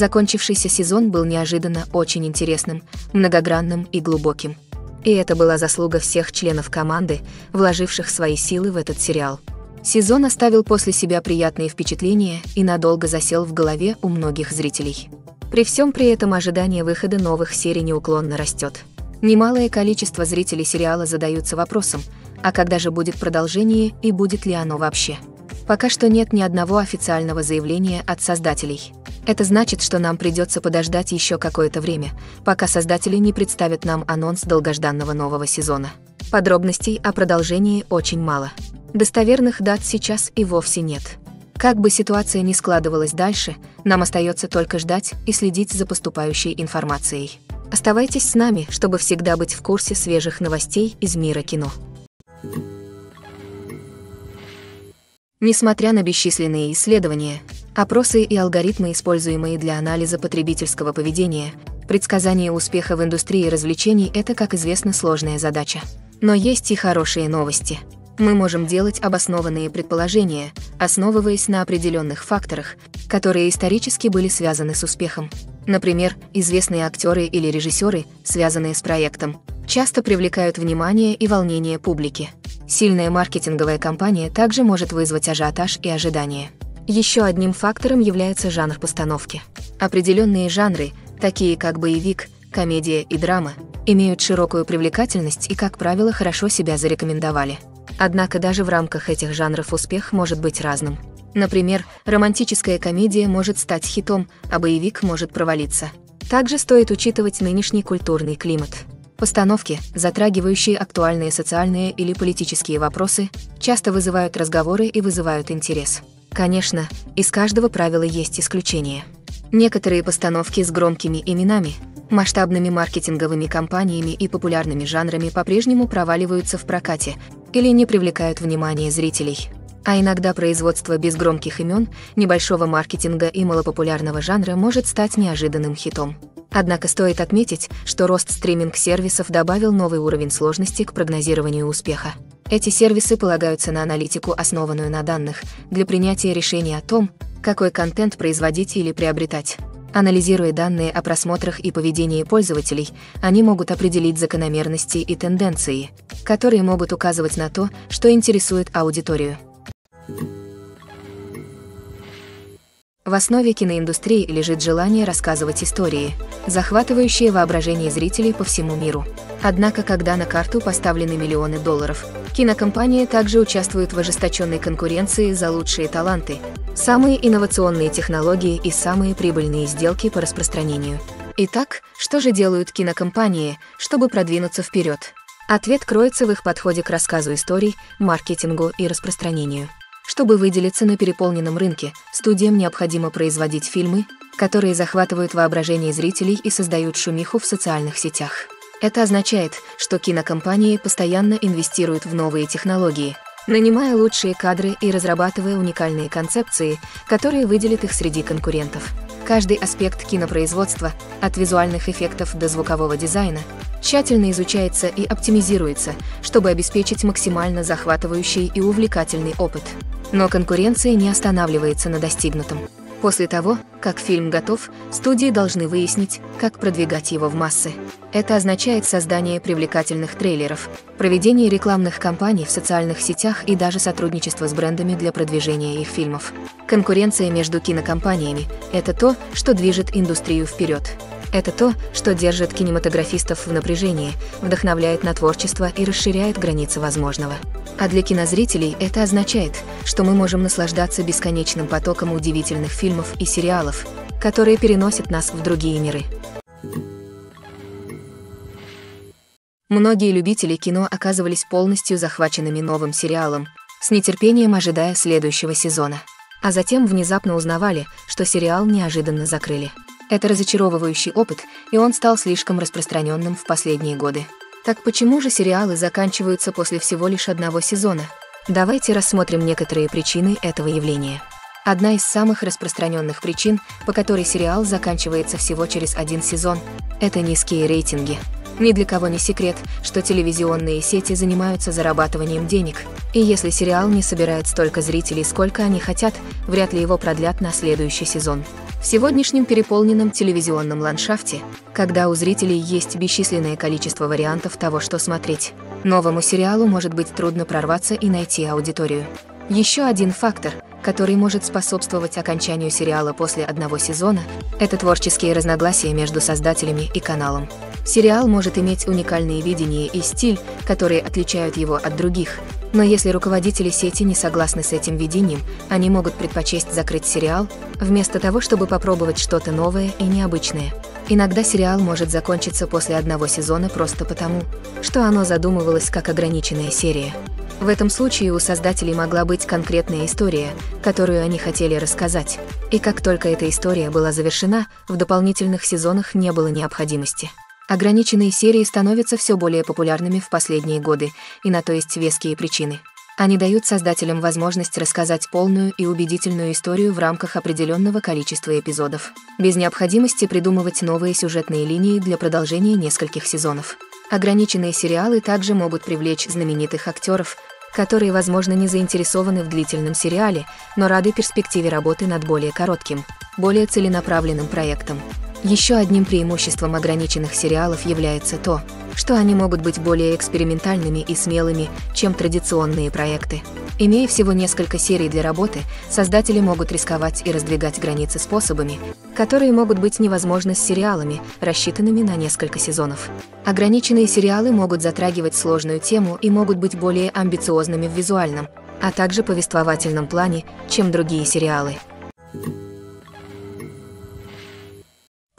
Закончившийся сезон был неожиданно очень интересным, многогранным и глубоким. И это была заслуга всех членов команды, вложивших свои силы в этот сериал. Сезон оставил после себя приятные впечатления и надолго засел в голове у многих зрителей. При всем при этом ожидание выхода новых серий неуклонно растет. Немалое количество зрителей сериала задаются вопросом, а когда же будет продолжение и будет ли оно вообще? Пока что нет ни одного официального заявления от создателей. Это значит, что нам придется подождать еще какое-то время, пока создатели не представят нам анонс долгожданного нового сезона. Подробностей о продолжении очень мало. Достоверных дат сейчас и вовсе нет. Как бы ситуация ни складывалась дальше, нам остается только ждать и следить за поступающей информацией. Оставайтесь с нами, чтобы всегда быть в курсе свежих новостей из мира кино. Несмотря на бесчисленные исследования, опросы и алгоритмы, используемые для анализа потребительского поведения, предсказание успеха в индустрии развлечений – это, как известно, сложная задача. Но есть и хорошие новости – мы можем делать обоснованные предположения, основываясь на определенных факторах, которые исторически были связаны с успехом. Например, известные актеры или режиссеры, связанные с проектом, часто привлекают внимание и волнение публики. Сильная маркетинговая кампания также может вызвать ажиотаж и ожидания. Еще одним фактором является жанр постановки. Определенные жанры, такие как боевик, комедия и драма, имеют широкую привлекательность и, как правило, хорошо себя зарекомендовали. Однако даже в рамках этих жанров успех может быть разным. Например, романтическая комедия может стать хитом, а боевик может провалиться. Также стоит учитывать нынешний культурный климат. Постановки, затрагивающие актуальные социальные или политические вопросы, часто вызывают разговоры и вызывают интерес. Конечно, из каждого правила есть исключения. Некоторые постановки с громкими именами, масштабными маркетинговыми кампаниями и популярными жанрами по-прежнему проваливаются в прокате или не привлекают внимания зрителей. А иногда производство без громких имен, небольшого маркетинга и малопопулярного жанра может стать неожиданным хитом. Однако стоит отметить, что рост стриминг-сервисов добавил новый уровень сложности к прогнозированию успеха. Эти сервисы полагаются на аналитику, основанную на данных, для принятия решения о том, какой контент производить или приобретать. Анализируя данные о просмотрах и поведении пользователей, они могут определить закономерности и тенденции, которые могут указывать на то, что интересует аудиторию. В основе киноиндустрии лежит желание рассказывать истории, захватывающие воображение зрителей по всему миру. Однако, когда на карту поставлены миллионы долларов, кинокомпании также участвуют в ожесточенной конкуренции за лучшие таланты, самые инновационные технологии и самые прибыльные сделки по распространению. Итак, что же делают кинокомпании, чтобы продвинуться вперед? Ответ кроется в их подходе к рассказу историй, маркетингу и распространению. Чтобы выделиться на переполненном рынке, студиям необходимо производить фильмы, которые захватывают воображение зрителей и создают шумиху в социальных сетях. Это означает, что кинокомпании постоянно инвестируют в новые технологии, нанимая лучшие кадры и разрабатывая уникальные концепции, которые выделят их среди конкурентов. Каждый аспект кинопроизводства, от визуальных эффектов до звукового дизайна, тщательно изучается и оптимизируется, чтобы обеспечить максимально захватывающий и увлекательный опыт. Но конкуренция не останавливается на достигнутом. После того, как фильм готов, студии должны выяснить, как продвигать его в массы. Это означает создание привлекательных трейлеров, проведение рекламных кампаний в социальных сетях и даже сотрудничество с брендами для продвижения их фильмов. Конкуренция между кинокомпаниями – это то, что движет индустрию вперед. Это то, что держит кинематографистов в напряжении, вдохновляет на творчество и расширяет границы возможного. А для кинозрителей это означает, что мы можем наслаждаться бесконечным потоком удивительных фильмов и сериалов, которые переносят нас в другие миры. Многие любители кино оказывались полностью захваченными новым сериалом, с нетерпением ожидая следующего сезона. А затем внезапно узнавали, что сериал неожиданно закрыли. Это разочаровывающий опыт, и он стал слишком распространенным в последние годы. Так почему же сериалы заканчиваются после всего лишь одного сезона? Давайте рассмотрим некоторые причины этого явления. Одна из самых распространенных причин, по которой сериал заканчивается всего через один сезон, это низкие рейтинги. Ни для кого не секрет, что телевизионные сети занимаются зарабатыванием денег, и если сериал не собирает столько зрителей, сколько они хотят, вряд ли его продлят на следующий сезон. В сегодняшнем переполненном телевизионном ландшафте, когда у зрителей есть бесчисленное количество вариантов того, что смотреть, новому сериалу может быть трудно прорваться и найти аудиторию. Еще один фактор, который может способствовать окончанию сериала после одного сезона, это творческие разногласия между создателями и каналом. Сериал может иметь уникальные видения и стиль, которые отличают его от других, но если руководители сети не согласны с этим видением, они могут предпочесть закрыть сериал, вместо того, чтобы попробовать что-то новое и необычное. Иногда сериал может закончиться после одного сезона просто потому, что оно задумывалось как ограниченная серия. В этом случае у создателей могла быть конкретная история, которую они хотели рассказать. И как только эта история была завершена, в дополнительных сезонах не было необходимости. Ограниченные серии становятся все более популярными в последние годы, и на то есть веские причины. Они дают создателям возможность рассказать полную и убедительную историю в рамках определенного количества эпизодов, без необходимости придумывать новые сюжетные линии для продолжения нескольких сезонов. Ограниченные сериалы также могут привлечь знаменитых актеров, которые, возможно, не заинтересованы в длительном сериале, но рады перспективе работы над более коротким, более целенаправленным проектом. Еще одним преимуществом ограниченных сериалов является то, что они могут быть более экспериментальными и смелыми, чем традиционные проекты. Имея всего несколько серий для работы, создатели могут рисковать и раздвигать границы способами, которые могут быть невозможны с сериалами, рассчитанными на несколько сезонов. Ограниченные сериалы могут затрагивать сложную тему и могут быть более амбициозными в визуальном, а также повествовательном плане, чем другие сериалы.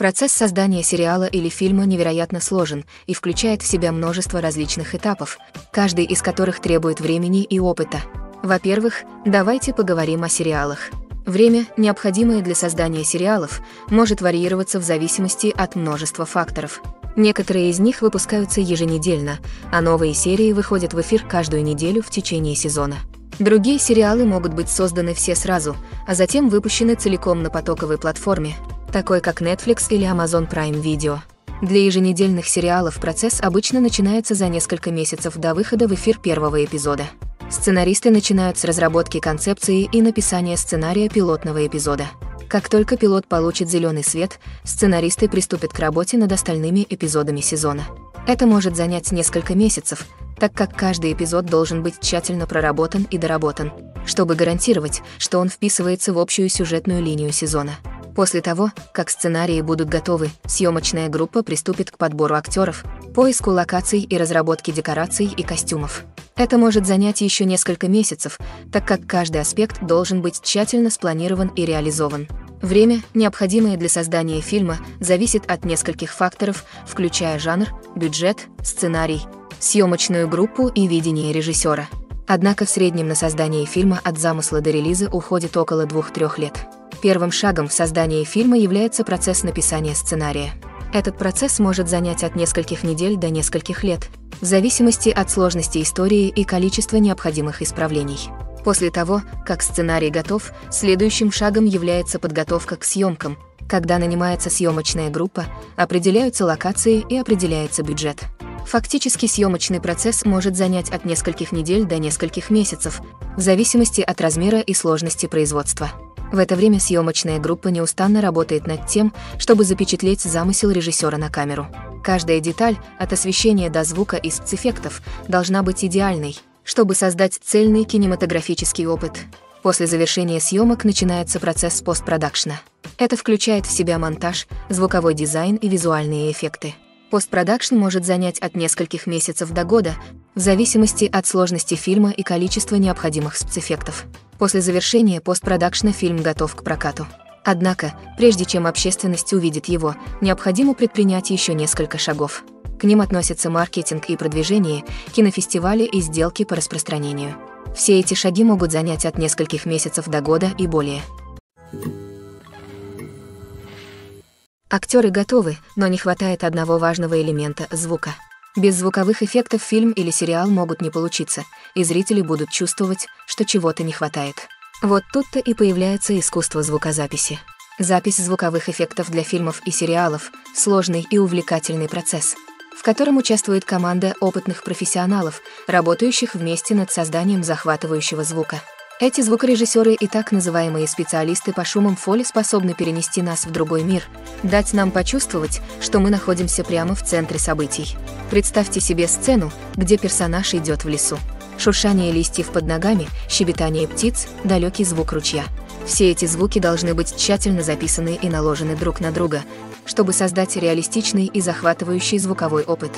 Процесс создания сериала или фильма невероятно сложен и включает в себя множество различных этапов, каждый из которых требует времени и опыта. Во-первых, давайте поговорим о сериалах. Время, необходимое для создания сериалов, может варьироваться в зависимости от множества факторов. Некоторые из них выпускаются еженедельно, а новые серии выходят в эфир каждую неделю в течение сезона. Другие сериалы могут быть созданы все сразу, а затем выпущены целиком на потоковой платформе, такой как Netflix или Amazon Prime Video. Для еженедельных сериалов процесс обычно начинается за несколько месяцев до выхода в эфир первого эпизода. Сценаристы начинают с разработки концепции и написания сценария пилотного эпизода. Как только пилот получит зеленый свет, сценаристы приступят к работе над остальными эпизодами сезона. Это может занять несколько месяцев, так как каждый эпизод должен быть тщательно проработан и доработан, чтобы гарантировать, что он вписывается в общую сюжетную линию сезона. После того, как сценарии будут готовы, съемочная группа приступит к подбору актеров, поиску локаций и разработке декораций и костюмов. Это может занять еще несколько месяцев, так как каждый аспект должен быть тщательно спланирован и реализован. Время, необходимое для создания фильма, зависит от нескольких факторов, включая жанр, бюджет, сценарий, съемочную группу и видение режиссера. Однако в среднем на создание фильма от замысла до релиза уходит около 2-3 лет. Первым шагом в создании фильма является процесс написания сценария. Этот процесс может занять от нескольких недель до нескольких лет, в зависимости от сложности истории и количества необходимых исправлений. После того, как сценарий готов, следующим шагом является подготовка к съемкам, когда нанимается съемочная группа, определяются локации и определяется бюджет. Фактически съемочный процесс может занять от нескольких недель до нескольких месяцев, в зависимости от размера и сложности производства. В это время съемочная группа неустанно работает над тем, чтобы запечатлеть замысел режиссера на камеру. Каждая деталь, от освещения до звука и спецэффектов, должна быть идеальной, чтобы создать цельный кинематографический опыт. После завершения съемок начинается процесс постпродакшна. Это включает в себя монтаж, звуковой дизайн и визуальные эффекты. Постпродакшн может занять от нескольких месяцев до года, в зависимости от сложности фильма и количества необходимых спецэффектов. После завершения постпродакшна фильм готов к прокату. Однако, прежде чем общественность увидит его, необходимо предпринять еще несколько шагов. К ним относятся маркетинг и продвижение, кинофестивали и сделки по распространению. Все эти шаги могут занять от нескольких месяцев до года и более. Актеры готовы, но не хватает одного важного элемента – звука. Без звуковых эффектов фильм или сериал могут не получиться, и зрители будут чувствовать, что чего-то не хватает. Вот тут-то и появляется искусство звукозаписи. Запись звуковых эффектов для фильмов и сериалов – сложный и увлекательный процесс, в котором участвует команда опытных профессионалов, работающих вместе над созданием захватывающего звука. Эти звукорежиссеры и так называемые специалисты по шумам фоли способны перенести нас в другой мир, дать нам почувствовать, что мы находимся прямо в центре событий. Представьте себе сцену, где персонаж идет в лесу. Шуршание листьев под ногами, щебетание птиц, далекий звук ручья. Все эти звуки должны быть тщательно записаны и наложены друг на друга, чтобы создать реалистичный и захватывающий звуковой опыт.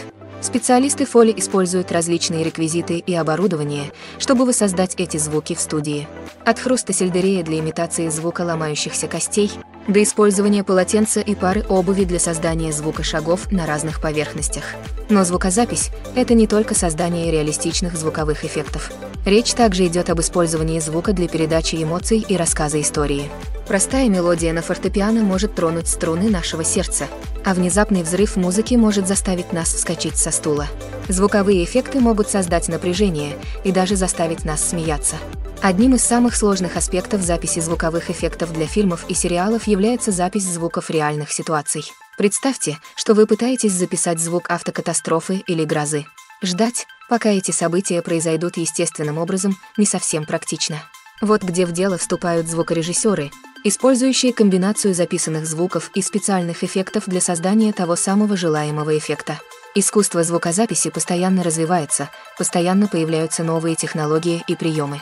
Специалисты Фоли используют различные реквизиты и оборудование, чтобы воссоздать эти звуки в студии. От хруста сельдерея для имитации звука ломающихся костей до использования полотенца и пары обуви для создания звука шагов на разных поверхностях. Но звукозапись — это не только создание реалистичных звуковых эффектов. Речь также идет об использовании звука для передачи эмоций и рассказа истории. Простая мелодия на фортепиано может тронуть струны нашего сердца, а внезапный взрыв музыки может заставить нас вскочить со стула. Звуковые эффекты могут создать напряжение и даже заставить нас смеяться. Одним из самых сложных аспектов записи звуковых эффектов для фильмов и сериалов является запись звуков реальных ситуаций. Представьте, что вы пытаетесь записать звук автокатастрофы или грозы. Ждать, пока эти события произойдут естественным образом, не совсем практично. Вот где в дело вступают звукорежиссеры, использующие комбинацию записанных звуков и специальных эффектов для создания того самого желаемого эффекта. Искусство звукозаписи постоянно развивается, постоянно появляются новые технологии и приемы.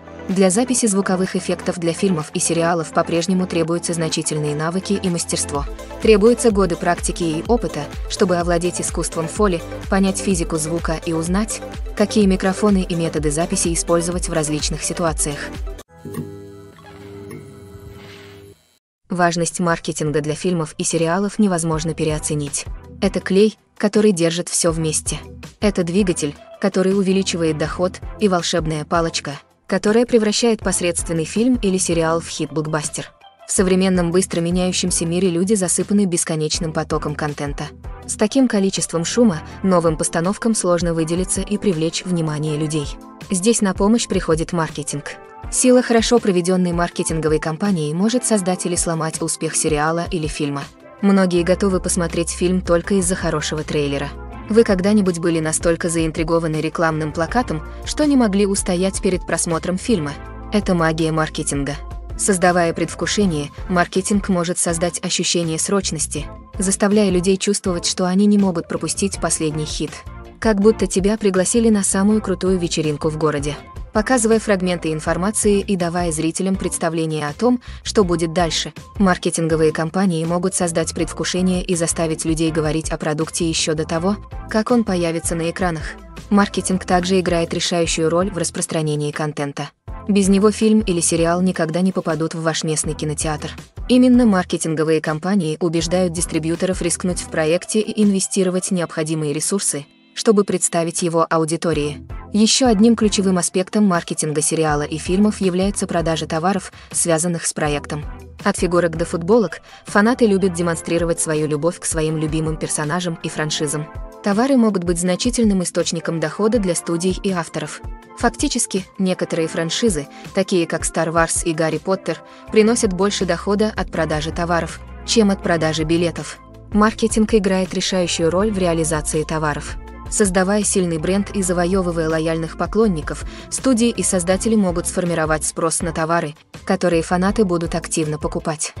для записи звуковых эффектов для фильмов и сериалов по-прежнему требуются значительные навыки и мастерство. Требуются годы практики и опыта, чтобы овладеть искусством фоли, понять физику звука и узнать, какие микрофоны и методы записи использовать в различных ситуациях. Важность маркетинга для фильмов и сериалов невозможно переоценить. Это клей, который держит все вместе. Это двигатель, который увеличивает доход, и волшебная палочка, которая превращает посредственный фильм или сериал в хит-блокбастер. В современном быстро меняющемся мире люди засыпаны бесконечным потоком контента. С таким количеством шума новым постановкам сложно выделиться и привлечь внимание людей. Здесь на помощь приходит маркетинг. Сила хорошо проведенной маркетинговой кампании может создать или сломать успех сериала или фильма. Многие готовы посмотреть фильм только из-за хорошего трейлера. Вы когда-нибудь были настолько заинтригованы рекламным плакатом, что не могли устоять перед просмотром фильма? Это магия маркетинга. Создавая предвкушение, маркетинг может создать ощущение срочности, заставляя людей чувствовать, что они не могут пропустить последний хит. Как будто тебя пригласили на самую крутую вечеринку в городе показывая фрагменты информации и давая зрителям представление о том, что будет дальше. Маркетинговые компании могут создать предвкушение и заставить людей говорить о продукте еще до того, как он появится на экранах. Маркетинг также играет решающую роль в распространении контента. Без него фильм или сериал никогда не попадут в ваш местный кинотеатр. Именно маркетинговые компании убеждают дистрибьюторов рискнуть в проекте и инвестировать необходимые ресурсы, чтобы представить его аудитории. Еще одним ключевым аспектом маркетинга сериала и фильмов является продажа товаров, связанных с проектом. От фигурок до футболок фанаты любят демонстрировать свою любовь к своим любимым персонажам и франшизам. Товары могут быть значительным источником дохода для студий и авторов. Фактически, некоторые франшизы, такие как Star Wars и Гарри Поттер, приносят больше дохода от продажи товаров, чем от продажи билетов. Маркетинг играет решающую роль в реализации товаров. Создавая сильный бренд и завоевывая лояльных поклонников, студии и создатели могут сформировать спрос на товары, которые фанаты будут активно покупать.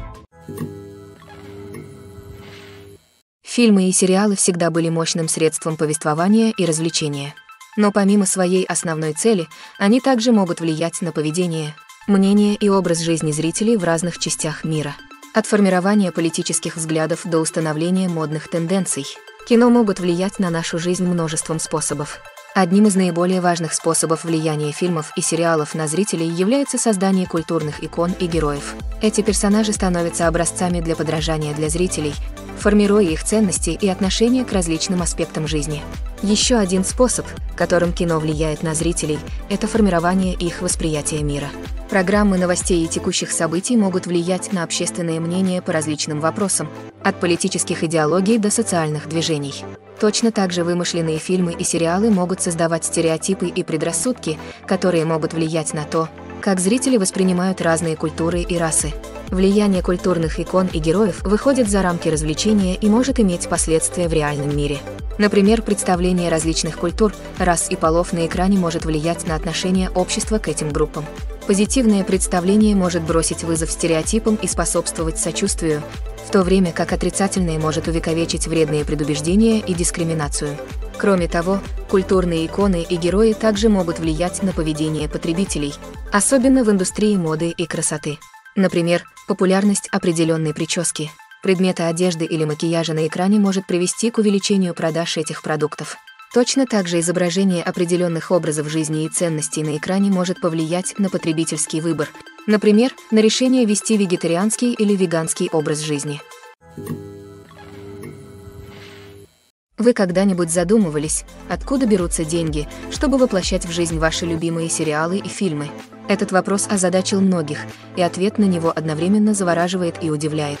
Фильмы и сериалы всегда были мощным средством повествования и развлечения. Но помимо своей основной цели, они также могут влиять на поведение, мнение и образ жизни зрителей в разных частях мира. От формирования политических взглядов до установления модных тенденций – Кино могут влиять на нашу жизнь множеством способов. Одним из наиболее важных способов влияния фильмов и сериалов на зрителей является создание культурных икон и героев. Эти персонажи становятся образцами для подражания для зрителей, формируя их ценности и отношения к различным аспектам жизни. Еще один способ, которым кино влияет на зрителей, это формирование их восприятия мира. Программы новостей и текущих событий могут влиять на общественное мнение по различным вопросам, от политических идеологий до социальных движений. Точно так же вымышленные фильмы и сериалы могут создавать стереотипы и предрассудки, которые могут влиять на то, как зрители воспринимают разные культуры и расы. Влияние культурных икон и героев выходит за рамки развлечения и может иметь последствия в реальном мире. Например, представление различных культур, рас и полов на экране может влиять на отношение общества к этим группам. Позитивное представление может бросить вызов стереотипам и способствовать сочувствию, в то время как отрицательное может увековечить вредные предубеждения и дискриминацию. Кроме того, культурные иконы и герои также могут влиять на поведение потребителей, особенно в индустрии моды и красоты. Например, популярность определенной прически, предмета одежды или макияжа на экране может привести к увеличению продаж этих продуктов. Точно так же изображение определенных образов жизни и ценностей на экране может повлиять на потребительский выбор, например, на решение вести вегетарианский или веганский образ жизни. Вы когда-нибудь задумывались, откуда берутся деньги, чтобы воплощать в жизнь ваши любимые сериалы и фильмы? Этот вопрос озадачил многих, и ответ на него одновременно завораживает и удивляет.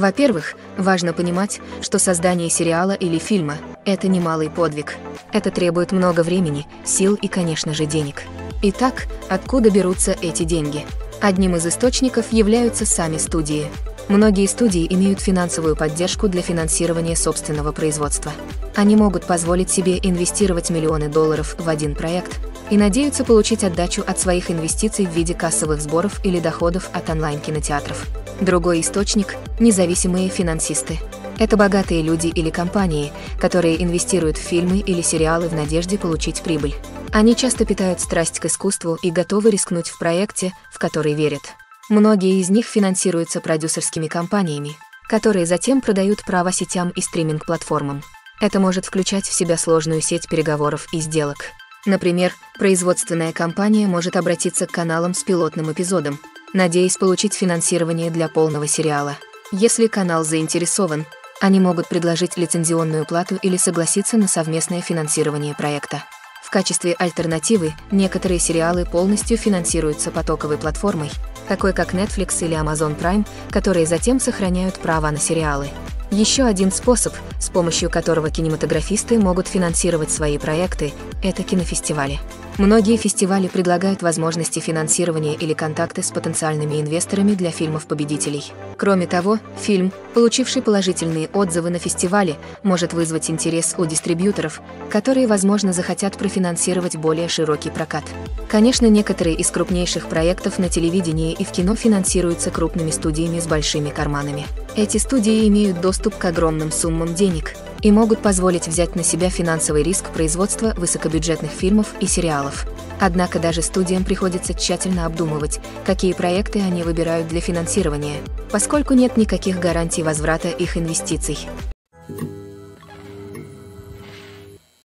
Во-первых, важно понимать, что создание сериала или фильма – это немалый подвиг. Это требует много времени, сил и, конечно же, денег. Итак, откуда берутся эти деньги? Одним из источников являются сами студии. Многие студии имеют финансовую поддержку для финансирования собственного производства. Они могут позволить себе инвестировать миллионы долларов в один проект и надеются получить отдачу от своих инвестиций в виде кассовых сборов или доходов от онлайн-кинотеатров. Другой источник – независимые финансисты. Это богатые люди или компании, которые инвестируют в фильмы или сериалы в надежде получить прибыль. Они часто питают страсть к искусству и готовы рискнуть в проекте, в который верят. Многие из них финансируются продюсерскими компаниями, которые затем продают права сетям и стриминг-платформам. Это может включать в себя сложную сеть переговоров и сделок. Например, производственная компания может обратиться к каналам с пилотным эпизодом, надеясь получить финансирование для полного сериала. Если канал заинтересован, они могут предложить лицензионную плату или согласиться на совместное финансирование проекта. В качестве альтернативы некоторые сериалы полностью финансируются потоковой платформой, такой как Netflix или Amazon Prime, которые затем сохраняют права на сериалы. Еще один способ, с помощью которого кинематографисты могут финансировать свои проекты, это кинофестивали. Многие фестивали предлагают возможности финансирования или контакты с потенциальными инвесторами для фильмов-победителей. Кроме того, фильм, получивший положительные отзывы на фестивале, может вызвать интерес у дистрибьюторов, которые, возможно, захотят профинансировать более широкий прокат. Конечно, некоторые из крупнейших проектов на телевидении и в кино финансируются крупными студиями с большими карманами. Эти студии имеют доступ к огромным суммам денег – и могут позволить взять на себя финансовый риск производства высокобюджетных фильмов и сериалов. Однако даже студиям приходится тщательно обдумывать, какие проекты они выбирают для финансирования, поскольку нет никаких гарантий возврата их инвестиций.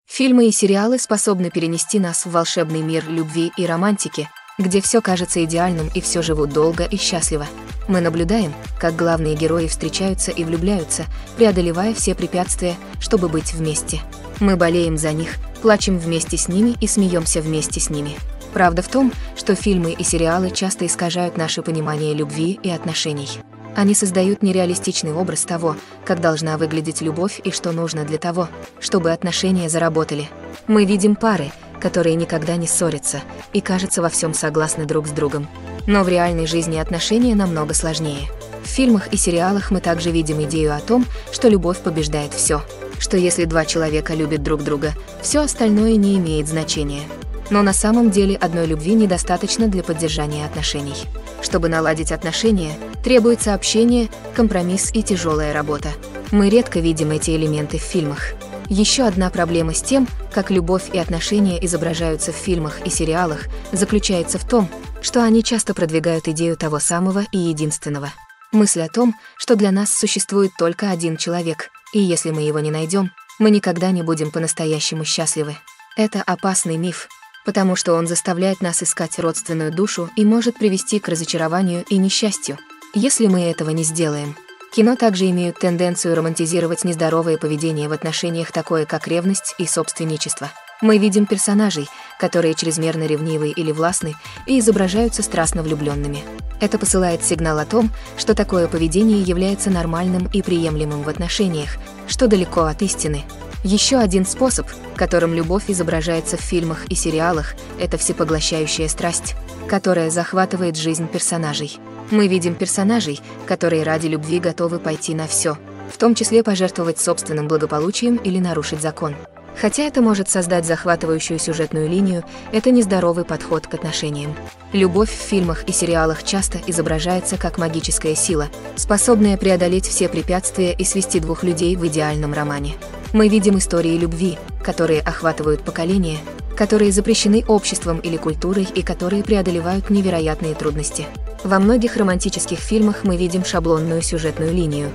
Фильмы и сериалы способны перенести нас в волшебный мир любви и романтики, где все кажется идеальным и все живут долго и счастливо. Мы наблюдаем, как главные герои встречаются и влюбляются, преодолевая все препятствия, чтобы быть вместе. Мы болеем за них, плачем вместе с ними и смеемся вместе с ними. Правда в том, что фильмы и сериалы часто искажают наше понимание любви и отношений. Они создают нереалистичный образ того, как должна выглядеть любовь и что нужно для того, чтобы отношения заработали. Мы видим пары, которые никогда не ссорятся и, кажется, во всем согласны друг с другом. Но в реальной жизни отношения намного сложнее. В фильмах и сериалах мы также видим идею о том, что любовь побеждает все. Что если два человека любят друг друга, все остальное не имеет значения. Но на самом деле одной любви недостаточно для поддержания отношений. Чтобы наладить отношения, требуется общение, компромисс и тяжелая работа. Мы редко видим эти элементы в фильмах. Еще одна проблема с тем, как любовь и отношения изображаются в фильмах и сериалах, заключается в том, что они часто продвигают идею того самого и единственного. Мысль о том, что для нас существует только один человек, и если мы его не найдем, мы никогда не будем по-настоящему счастливы. Это опасный миф, потому что он заставляет нас искать родственную душу и может привести к разочарованию и несчастью, если мы этого не сделаем. Кино также имеют тенденцию романтизировать нездоровое поведение в отношениях, такое как ревность и собственничество. Мы видим персонажей, которые чрезмерно ревнивы или властны и изображаются страстно влюбленными. Это посылает сигнал о том, что такое поведение является нормальным и приемлемым в отношениях, что далеко от истины. Еще один способ, которым любовь изображается в фильмах и сериалах, это всепоглощающая страсть, которая захватывает жизнь персонажей. Мы видим персонажей, которые ради любви готовы пойти на все, в том числе пожертвовать собственным благополучием или нарушить закон. Хотя это может создать захватывающую сюжетную линию, это нездоровый подход к отношениям. Любовь в фильмах и сериалах часто изображается как магическая сила, способная преодолеть все препятствия и свести двух людей в идеальном романе. Мы видим истории любви, которые охватывают поколения, которые запрещены обществом или культурой и которые преодолевают невероятные трудности. Во многих романтических фильмах мы видим шаблонную сюжетную линию,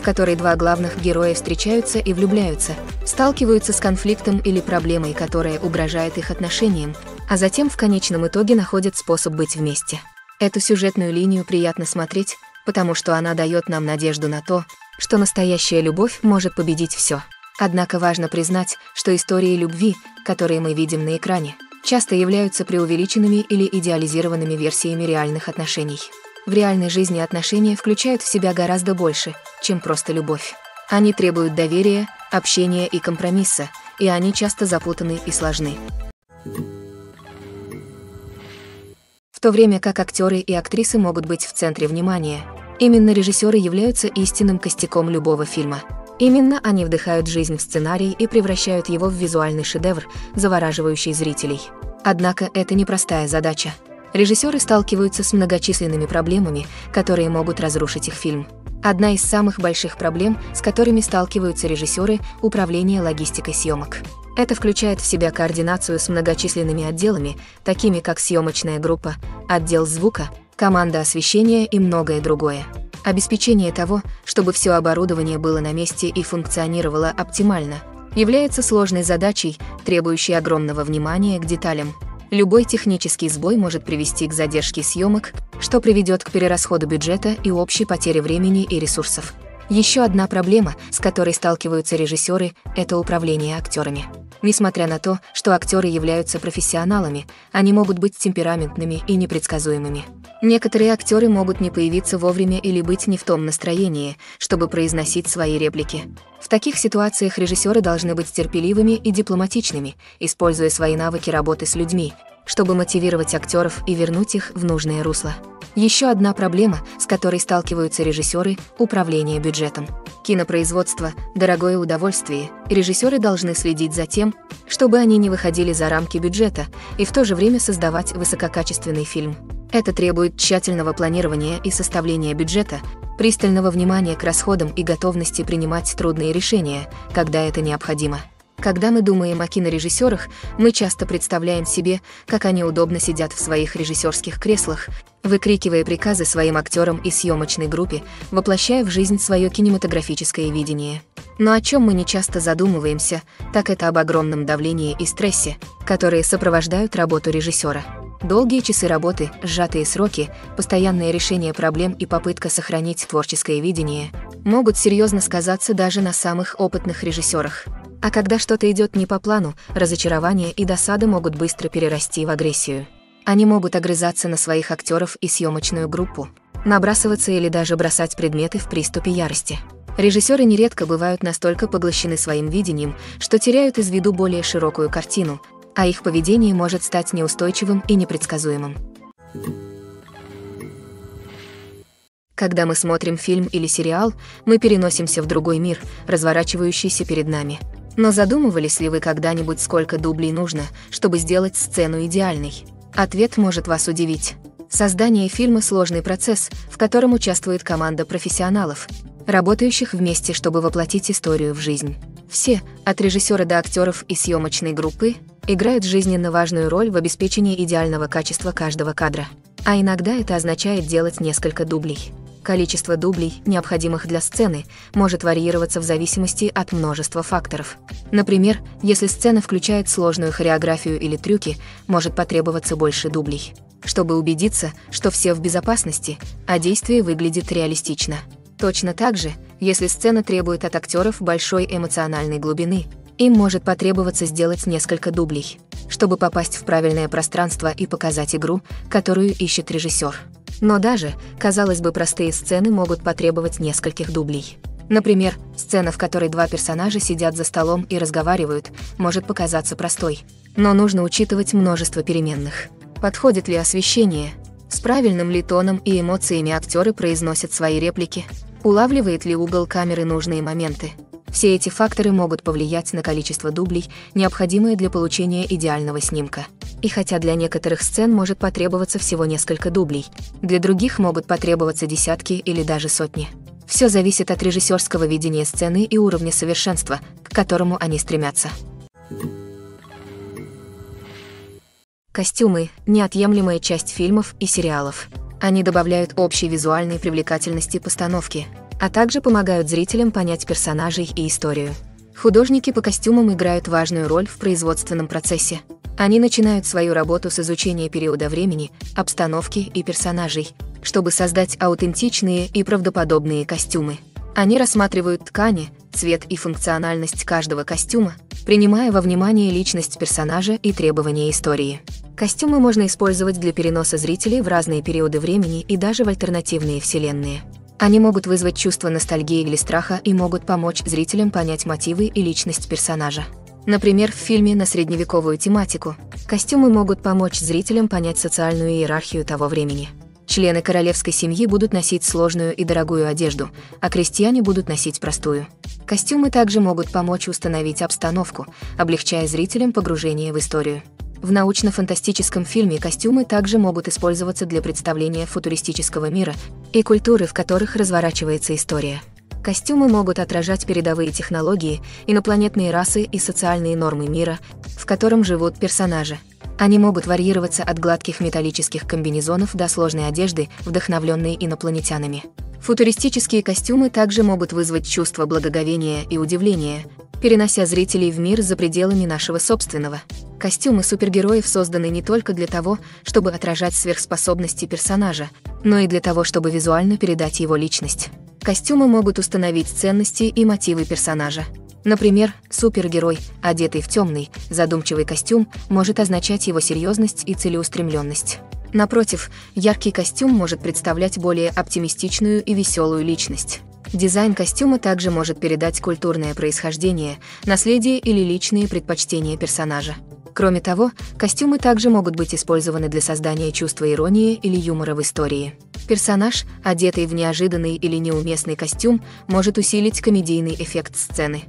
в которой два главных героя встречаются и влюбляются, сталкиваются с конфликтом или проблемой, которая угрожает их отношениям, а затем в конечном итоге находят способ быть вместе. Эту сюжетную линию приятно смотреть, потому что она дает нам надежду на то, что настоящая любовь может победить все. Однако важно признать, что истории любви, которые мы видим на экране, часто являются преувеличенными или идеализированными версиями реальных отношений. В реальной жизни отношения включают в себя гораздо больше, чем просто любовь. Они требуют доверия, общения и компромисса, и они часто запутаны и сложны. В то время как актеры и актрисы могут быть в центре внимания, именно режиссеры являются истинным костяком любого фильма. Именно они вдыхают жизнь в сценарий и превращают его в визуальный шедевр, завораживающий зрителей. Однако это непростая задача – Режиссеры сталкиваются с многочисленными проблемами, которые могут разрушить их фильм. Одна из самых больших проблем, с которыми сталкиваются режиссеры – управление логистикой съемок. Это включает в себя координацию с многочисленными отделами, такими как съемочная группа, отдел звука, команда освещения и многое другое. Обеспечение того, чтобы все оборудование было на месте и функционировало оптимально, является сложной задачей, требующей огромного внимания к деталям – Любой технический сбой может привести к задержке съемок, что приведет к перерасходу бюджета и общей потере времени и ресурсов. Еще одна проблема, с которой сталкиваются режиссеры, это управление актерами. Несмотря на то, что актеры являются профессионалами, они могут быть темпераментными и непредсказуемыми. Некоторые актеры могут не появиться вовремя или быть не в том настроении, чтобы произносить свои реплики. В таких ситуациях режиссеры должны быть терпеливыми и дипломатичными, используя свои навыки работы с людьми, чтобы мотивировать актеров и вернуть их в нужное русло. Еще одна проблема, с которой сталкиваются режиссеры – управление бюджетом. Кинопроизводство – дорогое удовольствие, режиссеры должны следить за тем, чтобы они не выходили за рамки бюджета и в то же время создавать высококачественный фильм. Это требует тщательного планирования и составления бюджета, пристального внимания к расходам и готовности принимать трудные решения, когда это необходимо. Когда мы думаем о кинорежиссерах, мы часто представляем себе, как они удобно сидят в своих режиссерских креслах, выкрикивая приказы своим актерам и съемочной группе, воплощая в жизнь свое кинематографическое видение. Но о чем мы не часто задумываемся, так это об огромном давлении и стрессе, которые сопровождают работу режиссера. Долгие часы работы, сжатые сроки, постоянное решение проблем и попытка сохранить творческое видение могут серьезно сказаться даже на самых опытных режиссерах. А когда что-то идет не по плану, разочарование и досада могут быстро перерасти в агрессию. Они могут огрызаться на своих актеров и съемочную группу, набрасываться или даже бросать предметы в приступе ярости. Режиссеры нередко бывают настолько поглощены своим видением, что теряют из виду более широкую картину, а их поведение может стать неустойчивым и непредсказуемым. Когда мы смотрим фильм или сериал, мы переносимся в другой мир, разворачивающийся перед нами – но задумывались ли вы когда-нибудь, сколько дублей нужно, чтобы сделать сцену идеальной? Ответ может вас удивить. Создание фильма – сложный процесс, в котором участвует команда профессионалов, работающих вместе, чтобы воплотить историю в жизнь. Все, от режиссера до актеров и съемочной группы, играют жизненно важную роль в обеспечении идеального качества каждого кадра. А иногда это означает делать несколько дублей. Количество дублей, необходимых для сцены, может варьироваться в зависимости от множества факторов. Например, если сцена включает сложную хореографию или трюки, может потребоваться больше дублей. Чтобы убедиться, что все в безопасности, а действие выглядит реалистично. Точно так же, если сцена требует от актеров большой эмоциональной глубины, Им может потребоваться сделать несколько дублей, чтобы попасть в правильное пространство и показать игру, которую ищет режиссер. Но даже, казалось бы, простые сцены могут потребовать нескольких дублей. Например, сцена, в которой два персонажа сидят за столом и разговаривают, может показаться простой. Но нужно учитывать множество переменных. Подходит ли освещение? С правильным ли тоном и эмоциями актеры произносят свои реплики? Улавливает ли угол камеры нужные моменты? Все эти факторы могут повлиять на количество дублей, необходимое для получения идеального снимка. И хотя для некоторых сцен может потребоваться всего несколько дублей, для других могут потребоваться десятки или даже сотни. Все зависит от режиссерского видения сцены и уровня совершенства, к которому они стремятся. Костюмы – неотъемлемая часть фильмов и сериалов. Они добавляют общей визуальной привлекательности постановки, а также помогают зрителям понять персонажей и историю. Художники по костюмам играют важную роль в производственном процессе. Они начинают свою работу с изучения периода времени, обстановки и персонажей, чтобы создать аутентичные и правдоподобные костюмы. Они рассматривают ткани, цвет и функциональность каждого костюма, принимая во внимание личность персонажа и требования истории. Костюмы можно использовать для переноса зрителей в разные периоды времени и даже в альтернативные вселенные. Они могут вызвать чувство ностальгии или страха и могут помочь зрителям понять мотивы и личность персонажа. Например, в фильме на средневековую тематику костюмы могут помочь зрителям понять социальную иерархию того времени. Члены королевской семьи будут носить сложную и дорогую одежду, а крестьяне будут носить простую. Костюмы также могут помочь установить обстановку, облегчая зрителям погружение в историю. В научно-фантастическом фильме костюмы также могут использоваться для представления футуристического мира и культуры, в которых разворачивается история. Костюмы могут отражать передовые технологии, инопланетные расы и социальные нормы мира, в котором живут персонажи. Они могут варьироваться от гладких металлических комбинезонов до сложной одежды, вдохновленной инопланетянами. Футуристические костюмы также могут вызвать чувство благоговения и удивления, перенося зрителей в мир за пределами нашего собственного. Костюмы супергероев созданы не только для того, чтобы отражать сверхспособности персонажа, но и для того, чтобы визуально передать его личность. Костюмы могут установить ценности и мотивы персонажа. Например, супергерой, одетый в темный, задумчивый костюм, может означать его серьезность и целеустремленность. Напротив, яркий костюм может представлять более оптимистичную и веселую личность. Дизайн костюма также может передать культурное происхождение, наследие или личные предпочтения персонажа. Кроме того, костюмы также могут быть использованы для создания чувства иронии или юмора в истории. Персонаж, одетый в неожиданный или неуместный костюм, может усилить комедийный эффект сцены.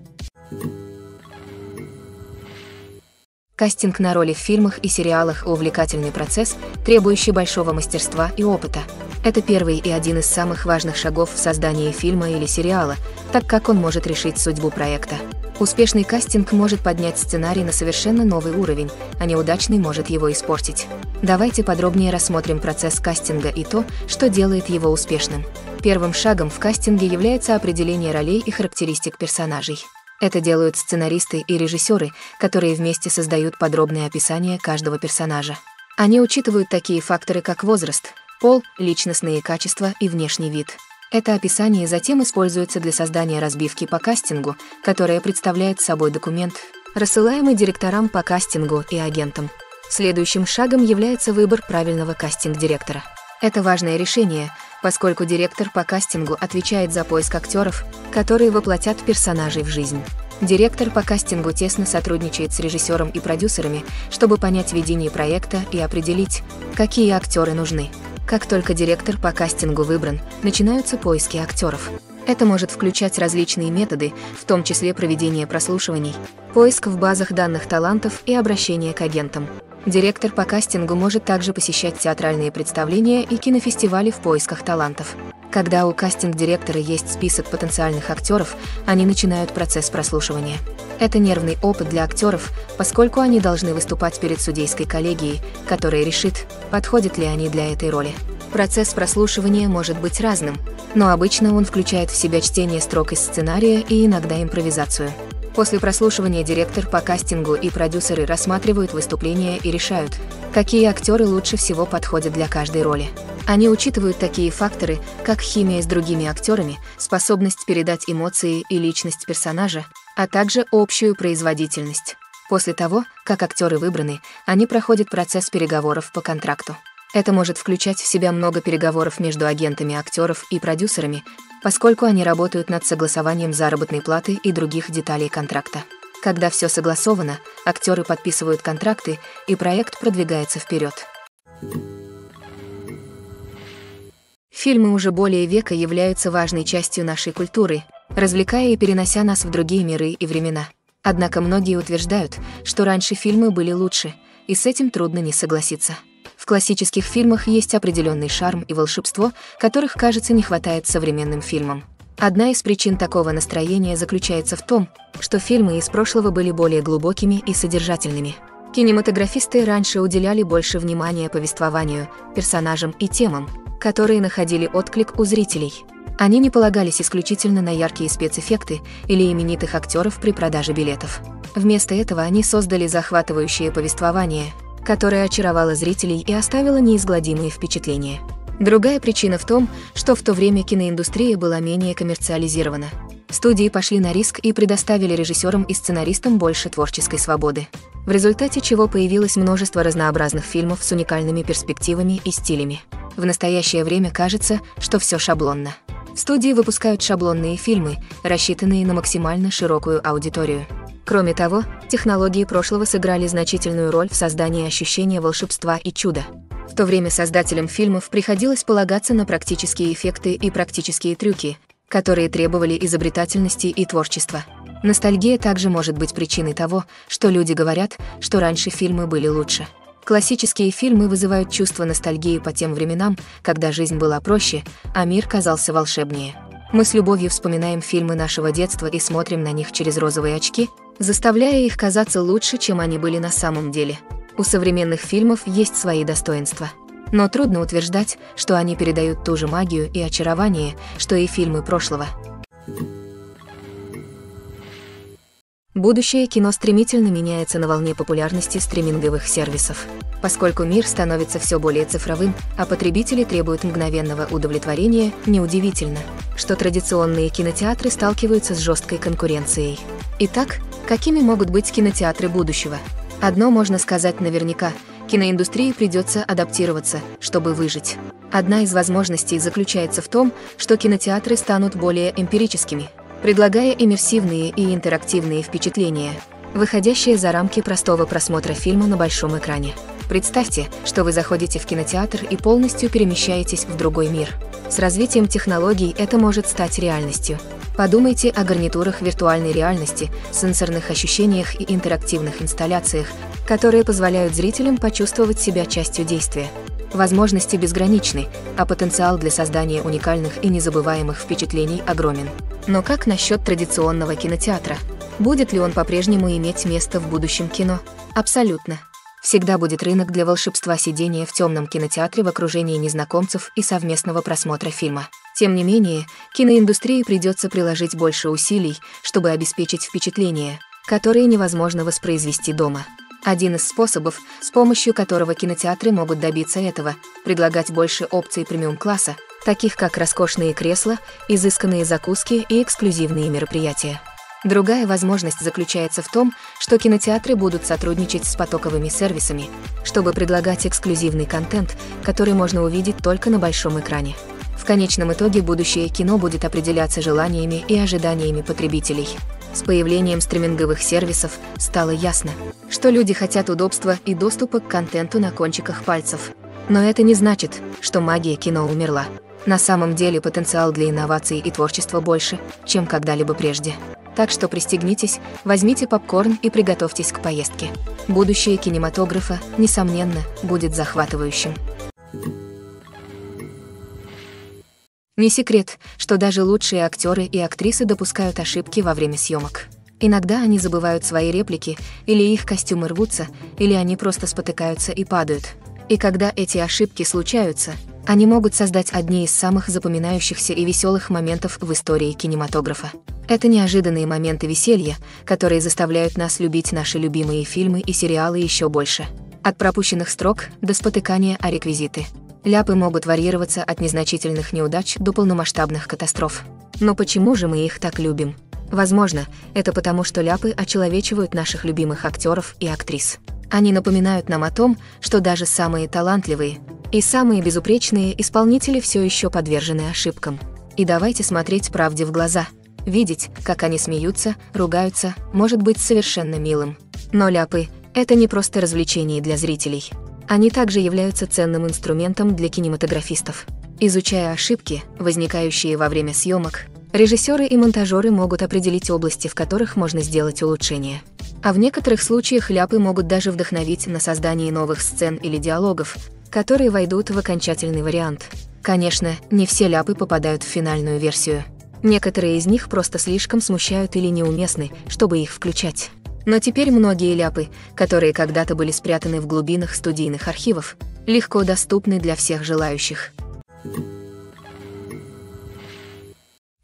Кастинг на роли в фильмах и сериалах – увлекательный процесс, требующий большого мастерства и опыта. Это первый и один из самых важных шагов в создании фильма или сериала, так как он может решить судьбу проекта. Успешный кастинг может поднять сценарий на совершенно новый уровень, а неудачный может его испортить. Давайте подробнее рассмотрим процесс кастинга и то, что делает его успешным. Первым шагом в кастинге является определение ролей и характеристик персонажей. Это делают сценаристы и режиссеры, которые вместе создают подробное описание каждого персонажа. Они учитывают такие факторы, как возраст, пол, личностные качества и внешний вид. Это описание затем используется для создания разбивки по кастингу, которая представляет собой документ, рассылаемый директорам по кастингу и агентам. Следующим шагом является выбор правильного кастинг-директора. Это важное решение, поскольку директор по кастингу отвечает за поиск актеров, которые воплотят персонажей в жизнь. Директор по кастингу тесно сотрудничает с режиссером и продюсерами, чтобы понять видение проекта и определить, какие актеры нужны. Как только директор по кастингу выбран, начинаются поиски актеров. Это может включать различные методы, в том числе проведение прослушиваний, поиск в базах данных талантов и обращение к агентам. Директор по кастингу может также посещать театральные представления и кинофестивали в поисках талантов. Когда у кастинг-директора есть список потенциальных актеров, они начинают процесс прослушивания. Это нервный опыт для актеров, поскольку они должны выступать перед судейской коллегией, которая решит, подходят ли они для этой роли. Процесс прослушивания может быть разным, но обычно он включает в себя чтение строк из сценария и иногда импровизацию. После прослушивания директор по кастингу и продюсеры рассматривают выступления и решают, какие актеры лучше всего подходят для каждой роли. Они учитывают такие факторы, как химия с другими актерами, способность передать эмоции и личность персонажа, а также общую производительность. После того, как актеры выбраны, они проходят процесс переговоров по контракту. Это может включать в себя много переговоров между агентами актеров и продюсерами, поскольку они работают над согласованием заработной платы и других деталей контракта. Когда все согласовано, актеры подписывают контракты, и проект продвигается вперед. Фильмы уже более века являются важной частью нашей культуры, развлекая и перенося нас в другие миры и времена. Однако многие утверждают, что раньше фильмы были лучше, и с этим трудно не согласиться. В классических фильмах есть определенный шарм и волшебство, которых, кажется, не хватает современным фильмам. Одна из причин такого настроения заключается в том, что фильмы из прошлого были более глубокими и содержательными. Кинематографисты раньше уделяли больше внимания повествованию, персонажам и темам, которые находили отклик у зрителей. Они не полагались исключительно на яркие спецэффекты или именитых актеров при продаже билетов. Вместо этого они создали захватывающее повествование, которое очаровало зрителей и оставило неизгладимые впечатления. Другая причина в том, что в то время киноиндустрия была менее коммерциализирована. Студии пошли на риск и предоставили режиссерам и сценаристам больше творческой свободы, в результате чего появилось множество разнообразных фильмов с уникальными перспективами и стилями. В настоящее время кажется, что все шаблонно. Студии выпускают шаблонные фильмы, рассчитанные на максимально широкую аудиторию. Кроме того, технологии прошлого сыграли значительную роль в создании ощущения волшебства и чуда. В то время создателям фильмов приходилось полагаться на практические эффекты и практические трюки, которые требовали изобретательности и творчества. Ностальгия также может быть причиной того, что люди говорят, что раньше фильмы были лучше. Классические фильмы вызывают чувство ностальгии по тем временам, когда жизнь была проще, а мир казался волшебнее. Мы с любовью вспоминаем фильмы нашего детства и смотрим на них через розовые очки, заставляя их казаться лучше, чем они были на самом деле. У современных фильмов есть свои достоинства. Но трудно утверждать, что они передают ту же магию и очарование, что и фильмы прошлого. Будущее кино стремительно меняется на волне популярности стриминговых сервисов. Поскольку мир становится все более цифровым, а потребители требуют мгновенного удовлетворения, неудивительно, что традиционные кинотеатры сталкиваются с жесткой конкуренцией. Итак, какими могут быть кинотеатры будущего? Одно можно сказать наверняка – киноиндустрии придется адаптироваться, чтобы выжить. Одна из возможностей заключается в том, что кинотеатры станут более эмпирическими, предлагая иммерсивные и интерактивные впечатления, выходящие за рамки простого просмотра фильма на большом экране. Представьте, что вы заходите в кинотеатр и полностью перемещаетесь в другой мир. С развитием технологий это может стать реальностью – Подумайте о гарнитурах виртуальной реальности, сенсорных ощущениях и интерактивных инсталляциях, которые позволяют зрителям почувствовать себя частью действия. Возможности безграничны, а потенциал для создания уникальных и незабываемых впечатлений огромен. Но как насчет традиционного кинотеатра? Будет ли он по-прежнему иметь место в будущем кино? Абсолютно. Всегда будет рынок для волшебства сидения в темном кинотеатре в окружении незнакомцев и совместного просмотра фильма. Тем не менее, киноиндустрии придется приложить больше усилий, чтобы обеспечить впечатление, которое невозможно воспроизвести дома. Один из способов, с помощью которого кинотеатры могут добиться этого, предлагать больше опций премиум-класса, таких как роскошные кресла, изысканные закуски и эксклюзивные мероприятия. Другая возможность заключается в том, что кинотеатры будут сотрудничать с потоковыми сервисами, чтобы предлагать эксклюзивный контент, который можно увидеть только на большом экране. В конечном итоге будущее кино будет определяться желаниями и ожиданиями потребителей. С появлением стриминговых сервисов стало ясно, что люди хотят удобства и доступа к контенту на кончиках пальцев. Но это не значит, что магия кино умерла. На самом деле потенциал для инноваций и творчества больше, чем когда-либо прежде. Так что пристегнитесь, возьмите попкорн и приготовьтесь к поездке. Будущее кинематографа, несомненно, будет захватывающим. Не секрет, что даже лучшие актеры и актрисы допускают ошибки во время съемок. Иногда они забывают свои реплики, или их костюмы рвутся, или они просто спотыкаются и падают. И когда эти ошибки случаются, они могут создать одни из самых запоминающихся и веселых моментов в истории кинематографа. Это неожиданные моменты веселья, которые заставляют нас любить наши любимые фильмы и сериалы еще больше. От пропущенных строк до спотыкания о реквизиты. Ляпы могут варьироваться от незначительных неудач до полномасштабных катастроф. Но почему же мы их так любим? Возможно, это потому, что ляпы очеловечивают наших любимых актеров и актрис. Они напоминают нам о том, что даже самые талантливые и самые безупречные исполнители все еще подвержены ошибкам. И давайте смотреть правде в глаза. Видеть, как они смеются, ругаются, может быть совершенно милым. Но ляпы – это не просто развлечение для зрителей. Они также являются ценным инструментом для кинематографистов. Изучая ошибки, возникающие во время съемок, режиссеры и монтажеры могут определить области, в которых можно сделать улучшения. А в некоторых случаях ляпы могут даже вдохновить на создание новых сцен или диалогов, которые войдут в окончательный вариант. Конечно, не все ляпы попадают в финальную версию. Некоторые из них просто слишком смущают или неуместны, чтобы их включать. Но теперь многие ляпы, которые когда-то были спрятаны в глубинах студийных архивов, легко доступны для всех желающих.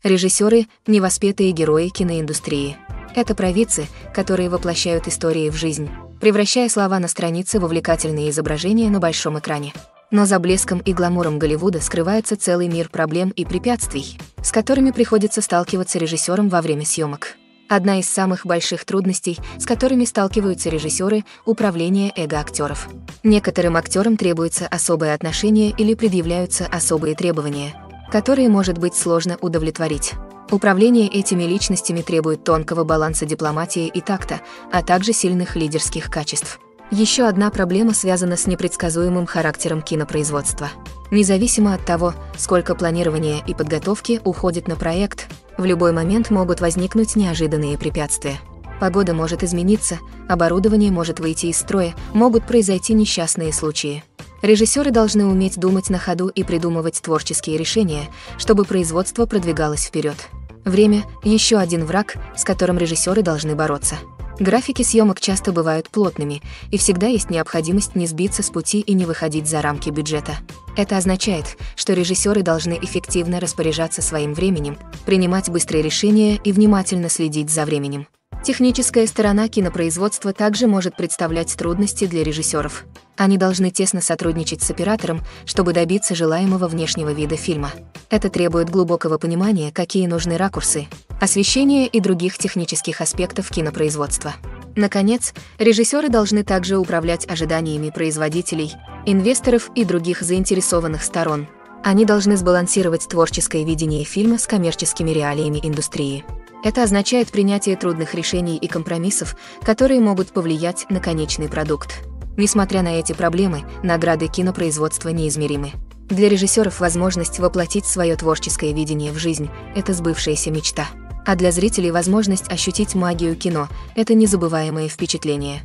Режиссеры – невоспетые герои киноиндустрии. Это провидцы, которые воплощают истории в жизнь, превращая слова на странице в увлекательные изображения на большом экране. Но за блеском и гламуром Голливуда скрывается целый мир проблем и препятствий, с которыми приходится сталкиваться режиссерам во время съемок. Одна из самых больших трудностей, с которыми сталкиваются режиссеры – управление эго актеров. Некоторым актерам требуется особое отношение или предъявляются особые требования, которые может быть сложно удовлетворить. Управление этими личностями требует тонкого баланса дипломатии и такта, а также сильных лидерских качеств. Еще одна проблема связана с непредсказуемым характером кинопроизводства. Независимо от того, сколько планирования и подготовки уходит на проект, в любой момент могут возникнуть неожиданные препятствия. Погода может измениться, оборудование может выйти из строя, могут произойти несчастные случаи. Режиссеры должны уметь думать на ходу и придумывать творческие решения, чтобы производство продвигалось вперед. Время – еще один враг, с которым режиссеры должны бороться. Графики съемок часто бывают плотными, и всегда есть необходимость не сбиться с пути и не выходить за рамки бюджета. Это означает, что режиссеры должны эффективно распоряжаться своим временем, принимать быстрые решения и внимательно следить за временем. Техническая сторона кинопроизводства также может представлять трудности для режиссеров. Они должны тесно сотрудничать с оператором, чтобы добиться желаемого внешнего вида фильма. Это требует глубокого понимания, какие нужны ракурсы, освещения и других технических аспектов кинопроизводства. Наконец, режиссеры должны также управлять ожиданиями производителей, инвесторов и других заинтересованных сторон. Они должны сбалансировать творческое видение фильма с коммерческими реалиями индустрии. Это означает принятие трудных решений и компромиссов, которые могут повлиять на конечный продукт. Несмотря на эти проблемы, награды кинопроизводства неизмеримы. Для режиссеров возможность воплотить свое творческое видение в жизнь – это сбывшаяся мечта. А для зрителей возможность ощутить магию кино – это незабываемое впечатление.